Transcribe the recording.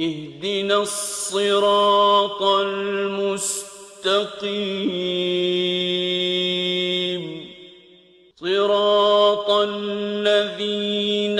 اهدنا الصراط المستقيم. صراط الذين